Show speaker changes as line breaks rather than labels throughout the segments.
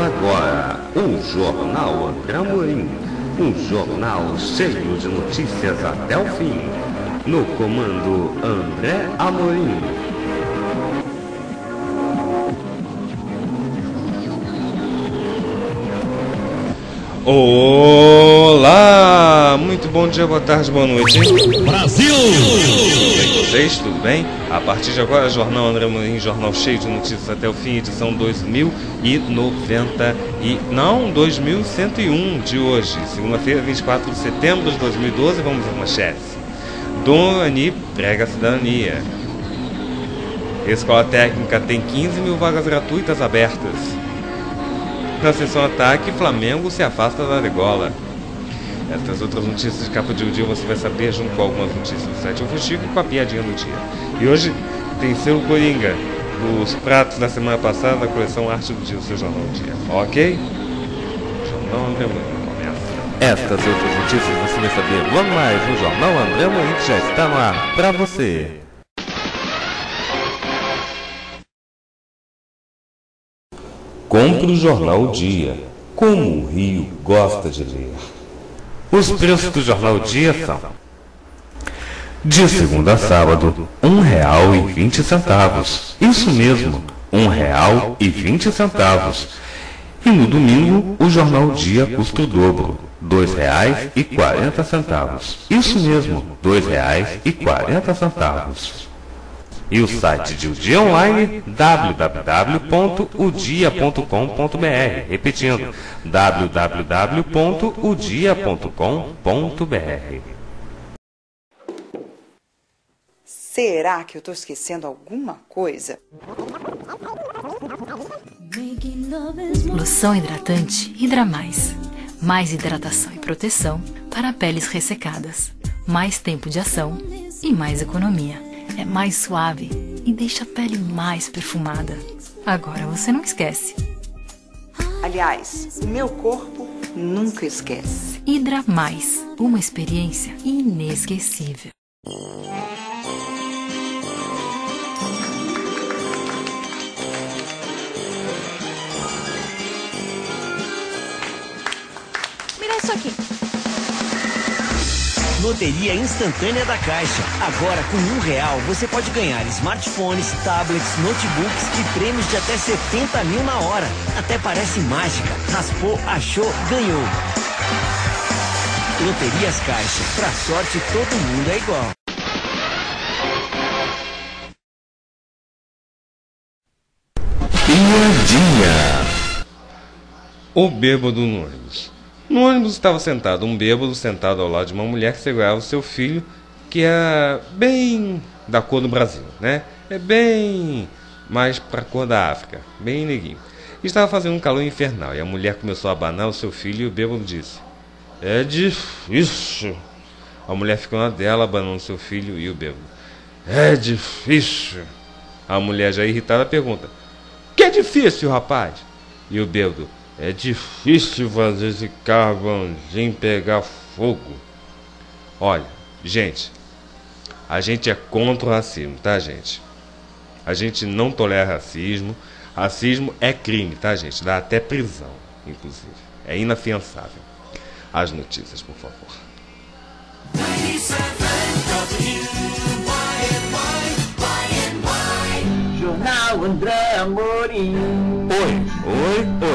Começa agora o Jornal André Amorim, um jornal cheio de notícias até o fim. No comando André Amorim.
Olá! Muito bom dia, boa tarde, boa noite. Brasil! Bem, vocês, tudo bem? A partir de agora, Jornal André Amorim, jornal cheio de notícias até o fim, edição 2090 e... não, 2101 de hoje, segunda-feira, 24 de setembro de 2012, vamos às manchetes. Doni prega a cidadania. Escola Técnica tem 15 mil vagas gratuitas abertas. Na sessão ataque, Flamengo se afasta da argola. Essas outras notícias de capa de dia você vai saber junto com algumas notícias do site Fuxico e com a piadinha do dia. E hoje tem selo Coringa dos pratos da semana passada da coleção Arte do Dia, o seu Jornal do Dia. Ok? Jornal André Morim começa.
Estas outras notícias você vai saber logo mais no Jornal André Amorim que já está no ar para você. Compre o Jornal o Dia, como o Rio gosta de ler. Os preços do Jornal Dia são de segunda a sábado, vinte centavos. Isso mesmo, um real e vinte centavos. No domingo, o Jornal Dia custa o dobro, quarenta centavos. Isso mesmo, dois reais e o site de O Dia Online, www.udia.com.br. Repetindo, www.udia.com.br.
Será que eu tô esquecendo alguma coisa?
Loção hidratante Hidra Mais. Mais hidratação e proteção para peles ressecadas. Mais tempo de ação e mais economia. É mais suave e deixa a pele mais perfumada. Agora você não esquece.
Aliás, o meu corpo nunca esquece.
Hidra Mais. Uma experiência inesquecível.
Mira isso aqui.
Loteria instantânea da Caixa. Agora, com um real, você pode ganhar smartphones, tablets, notebooks e prêmios de até 70 mil na hora. Até parece mágica. Raspou, achou, ganhou. Loterias Caixa. Pra sorte, todo mundo é igual.
Piadinha.
O bêbado ônibus. No ônibus estava sentado um bêbado sentado ao lado de uma mulher que segurava seu filho, que é bem da cor do Brasil, né? É bem mais pra cor da África, bem neguinho. Estava fazendo um calor infernal e a mulher começou a abanar o seu filho e o bêbado disse: É difícil. A mulher ficou na dela, abanando seu filho e o bêbado: É difícil. A mulher, já irritada, pergunta: Que é difícil, rapaz? E o bêbado: É difícil fazer esse carvãozinho pegar fogo. Olha, gente, a gente é contra o racismo, tá, gente? A gente não tolera racismo. Racismo é crime, tá, gente? Dá até prisão, inclusive. É inafiançável. As notícias, por favor.
Jornal André Amorim.
Oi, oi, oi, oi.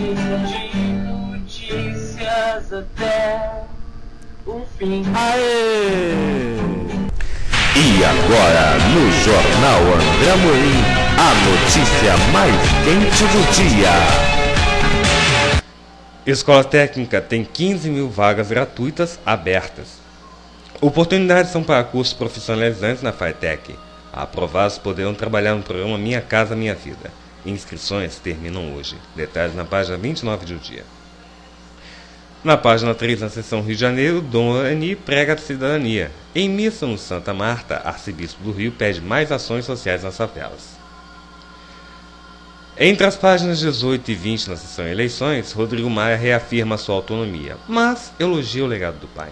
De notícias até o fim.
Aê! E agora, no Jornal André Amorim, a notícia mais quente do dia.
Escola Técnica tem 15 mil vagas gratuitas abertas. Oportunidades são para cursos profissionalizantes na FATEC. Aprovados poderão trabalhar no programa Minha Casa Minha Vida. Inscrições terminam hoje. Detalhes na página 29 do dia. Na página 3, na seção Rio de Janeiro, Dom Ani prega a cidadania. Em missa no Santa Marta, arcebispo do Rio pede mais ações sociais nas favelas. Entre as páginas 18 e 20 na seção Eleições, Rodrigo Maia reafirma sua autonomia, mas elogia o legado do pai.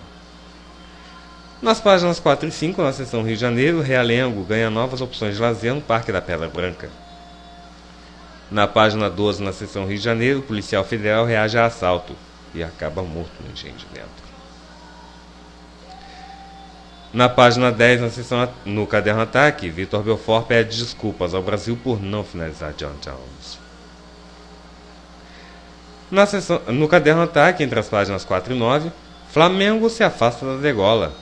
Nas páginas 4 e 5, na seção Rio de Janeiro, Realengo ganha novas opções de lazer no Parque da Pedra Branca. Na página 12, na seção Rio de Janeiro, o policial federal reage a assalto e acaba morto no de dentro. Na página 10, na seção no caderno ataque, Vitor Belfort pede desculpas ao Brasil por não finalizar John Jones. Na seção, no caderno ataque, entre as páginas 4 e 9, Flamengo se afasta da degola.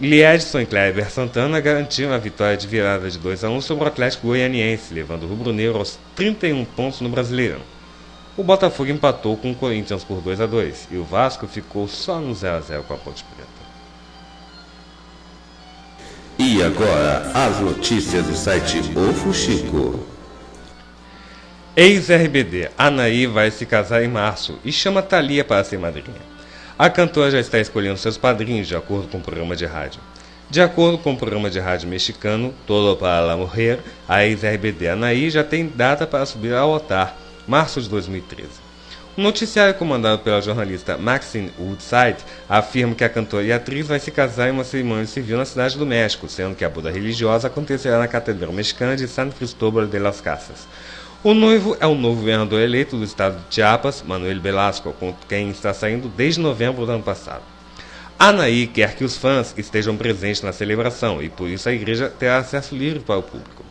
Liedson e Kleber Santana garantiram a vitória de virada de 2 a 1 sobre o Atlético Goianiense, levando o rubro-negro aos 31 pontos no Brasileirão. O Botafogo empatou com o Corinthians por 2 a 2 e o Vasco ficou só no 0 a 0 com a Ponte Preta.
E agora, as notícias do site O Fuxico.
Ex-RBD, Anaí vai se casar em março e chama Thalia para ser madrinha. A cantora já está escolhendo seus padrinhos de acordo com o programa de rádio. De acordo com o programa de rádio mexicano Todo para la Mujer, a ex-RBD Anaí já tem data para subir ao altar, março de 2013. Um noticiário comandado pela jornalista Maxine Woodside afirma que a cantora e atriz vai se casar em uma cerimônia civil na cidade do México, sendo que a boda religiosa acontecerá na Catedral Mexicana de San Cristóbal de las Casas. O noivo é o novo governador eleito do estado de Chiapas, Manuel Velasco, com quem está saindo desde novembro do ano passado. Anaí quer que os fãs estejam presentes na celebração e por isso a igreja terá acesso livre para o público.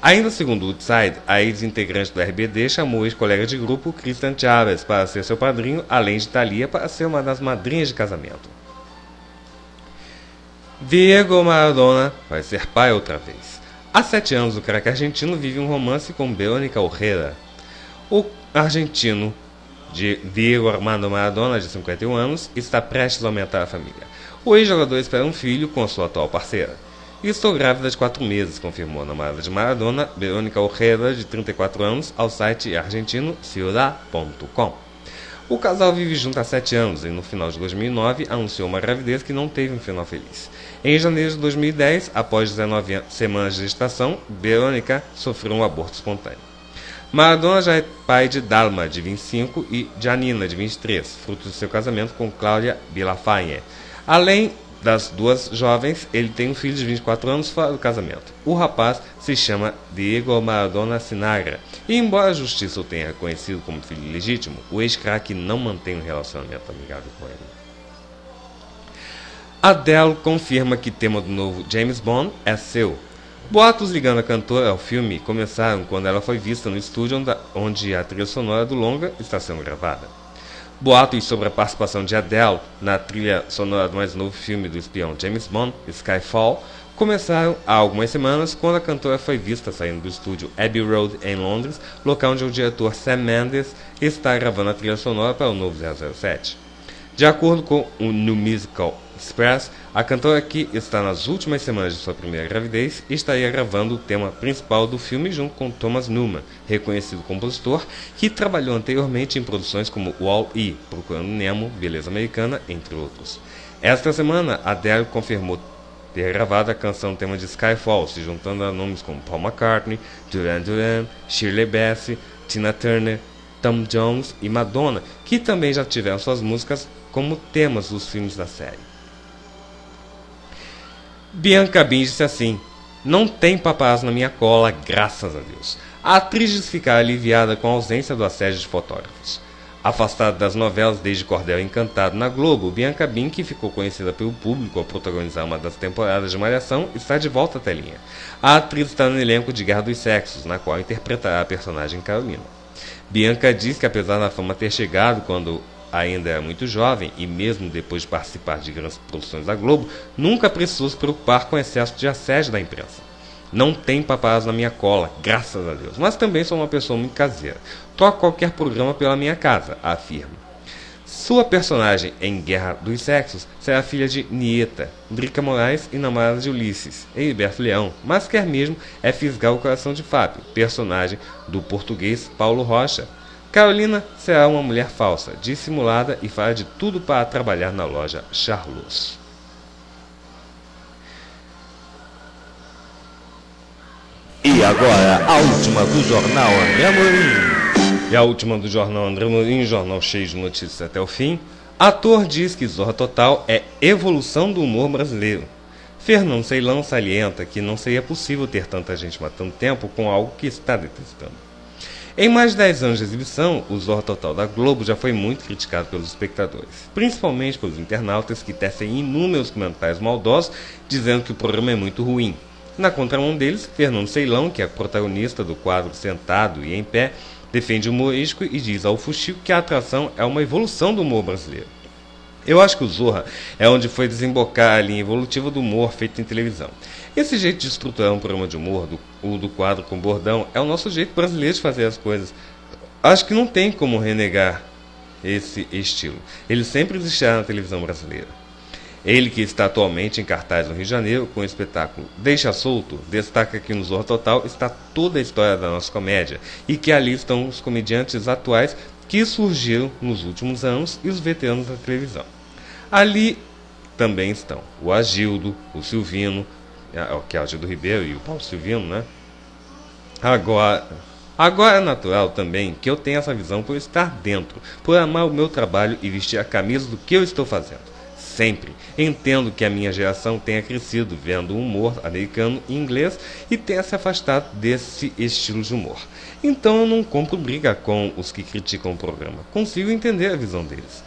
Ainda segundo Woodside, a ex-integrante do RBD chamou o ex-colega de grupo Christian Chaves para ser seu padrinho, além de Thalia para ser uma das madrinhas de casamento. Diego Maradona vai ser pai outra vez. Há sete anos, o craque argentino vive um romance com Verônica Orrera. O argentino de Diego Armando Maradona, de 51 anos, está prestes a aumentar a família. O ex-jogador espera um filho com sua atual parceira. Estou grávida de quatro meses, confirmou a namorada de Maradona, Verônica Ojeda, de 34 anos, ao site argentino ciudad.com. O casal vive junto há sete anos e, no final de 2009, anunciou uma gravidez que não teve um final feliz. Em janeiro de 2010, após 19 semanas de gestação, Verônica sofreu um aborto espontâneo. Maradona já é pai de Dalma, de 25, e de Anina, de 23, fruto de seu casamento com Cláudia Bilafagne. Além das duas jovens, ele tem um filho de 24 anos fora do casamento. O rapaz se chama Diego Maradona Sinagra. E embora a justiça o tenha reconhecido como filho legítimo, o ex-craque não mantém um relacionamento amigável com ele. Adele confirma que tema do novo James Bond é seu. Boatos ligando a cantora ao filme começaram quando ela foi vista no estúdio onde a trilha sonora do longa está sendo gravada. Boatos sobre a participação de Adele na trilha sonora do mais novo filme do espião James Bond, Skyfall, começaram há algumas semanas quando a cantora foi vista saindo do estúdio Abbey Road em Londres, local onde o diretor Sam Mendes está gravando a trilha sonora para o novo 007. De acordo com o New Musical Express, a cantora que está nas últimas semanas de sua primeira gravidez estaria gravando o tema principal do filme junto com Thomas Newman, reconhecido compositor que trabalhou anteriormente em produções como Wall-E, Procurando Nemo, Beleza Americana, entre outros. Esta semana, Adele confirmou ter gravado a canção tema de Skyfall, se juntando a nomes como Paul McCartney, Duran Duran, Shirley Bassey, Tina Turner, Tom Jones e Madonna, que também já tiveram suas músicas como temas dos filmes da série. Bianca Bin disse assim: Não tem paparazzo na minha cola, graças a Deus. A atriz diz ficar aliviada com a ausência do assédio de fotógrafos. Afastada das novelas desde Cordel Encantado na Globo, Bianca Bin, que ficou conhecida pelo público ao protagonizar uma das temporadas de Malhação, está de volta à telinha. A atriz está no elenco de Guerra dos Sexos, na qual interpretará a personagem Carolina. Bianca diz que apesar da fama ter chegado quando ainda era muito jovem e mesmo depois de participar de grandes produções da Globo, nunca precisou se preocupar com excesso de assédio da imprensa. Não tem paparazzo na minha cola, graças a Deus, mas também sou uma pessoa muito caseira. Toco qualquer programa pela minha casa, afirma. Sua personagem em Guerra dos Sexos será filha de Nieta, Drica Moraes e namorada de Ulisses, Heriberto Leão, mas quer mesmo é fisgar o coração de Fábio, personagem do português Paulo Rocha. Carolina será uma mulher falsa, dissimulada e fará de tudo para trabalhar na loja Charlos.
E agora, a última do jornal André Amorim.
E a última do jornal André Morim, jornal cheio de notícias até o fim. Ator diz que Zorra Total é evolução do humor brasileiro. Fernando Ceilão salienta que não seria possível ter tanta gente matando tempo com algo que está detestando. Em mais de 10 anos de exibição, o Zorra Total da Globo já foi muito criticado pelos espectadores, principalmente pelos internautas que tecem inúmeros comentários maldosos dizendo que o programa é muito ruim. Na contramão deles, Fernando Ceilão, que é protagonista do quadro Sentado e em Pé, defende o humorístico e diz ao Fuxico que a atração é uma evolução do humor brasileiro. Eu acho que o Zorra é onde foi desembocar a linha evolutiva do humor feito em televisão. Esse jeito de estruturar um programa de humor, do, do quadro com bordão, é o nosso jeito brasileiro de fazer as coisas. Acho que não tem como renegar esse estilo. Ele sempre existirá na televisão brasileira. Ele que está atualmente em cartaz no Rio de Janeiro com o espetáculo Deixa Solto, destaca que no Zorro Total está toda a história da nossa comédia e que ali estão os comediantes atuais que surgiram nos últimos anos e os veteranos da televisão. Ali também estão o Agildo, o Silvino, que é o Agildo Ribeiro e o Paulo Silvino, né? Agora, agora é natural também que eu tenha essa visão por estar dentro, por amar o meu trabalho e vestir a camisa do que eu estou fazendo sempre. Entendo que a minha geração tenha crescido vendo humor americano e inglês e tenha se afastado desse estilo de humor. Então eu não compro briga com os que criticam o programa. Consigo entender a visão deles.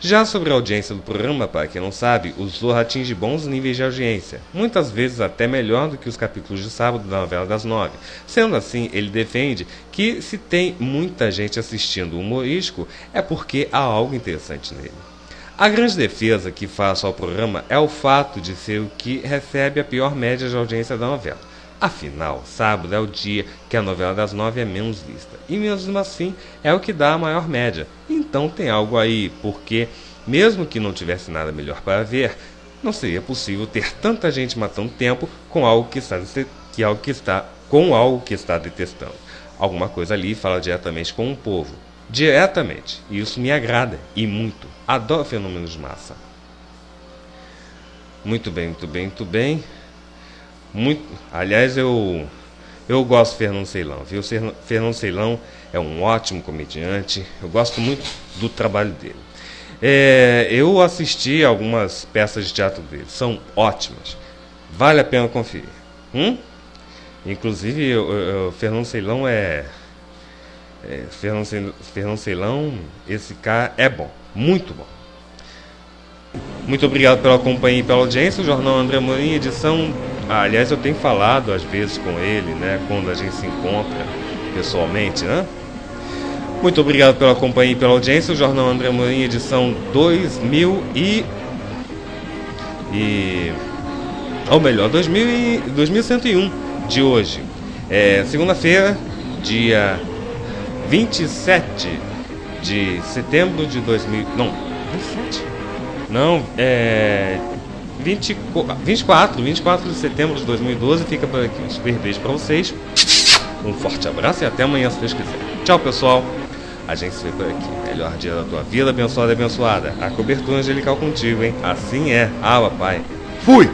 Já sobre a audiência do programa, para quem não sabe, o Zorra atinge bons níveis de audiência, muitas vezes até melhor do que os capítulos de sábado da novela das nove. Sendo assim, ele defende que se tem muita gente assistindo o humorístico é porque há algo interessante nele. A grande defesa que faço ao programa é o fato de ser o que recebe a pior média de audiência da novela. Afinal, sábado é o dia que a novela das nove é menos vista. E mesmo assim é o que dá a maior média. Então tem algo aí, porque, mesmo que não tivesse nada melhor para ver, não seria possível ter tanta gente matando tempo com algo que está, que algo que está com algo que está detestando. Alguma coisa ali fala diretamente com o povo diretamente. E isso me agrada e muito. Adoro fenômenos de massa. Muito bem, muito bem, muito bem. Muito, aliás, eu eu gosto de Fernando Ceilão, viu? Fernando Ceilão é um ótimo comediante. Eu gosto muito do trabalho dele. É, eu assisti algumas peças de teatro dele, são ótimas. Vale a pena conferir. Hum? Inclusive, o Fernando Ceilão é é, Fernando Ceilão, esse cara é bom, muito bom. Muito obrigado pela companhia e pela audiência. O Jornal André Morim, edição. Ah, aliás, eu tenho falado às vezes com ele, né? Quando a gente se encontra pessoalmente, né? Muito obrigado pela companhia e pela audiência. O Jornal André Morim, edição 2000 e. e ou melhor, 2000 e, 2101 de hoje. É, Segunda-feira, dia 27 de setembro de 2000. Não, 27? Não, é. 20, 24, 24 de setembro de 2012. Fica por aqui um super beijo pra vocês. Um forte abraço e até amanhã, se Deus quiser. Tchau, pessoal. A gente se vê por aqui. Melhor dia da tua vida, abençoada e abençoada. A cobertura angelical contigo, hein? Assim é. Ah, papai. Fui!